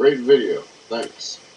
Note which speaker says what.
Speaker 1: Great video. Thanks.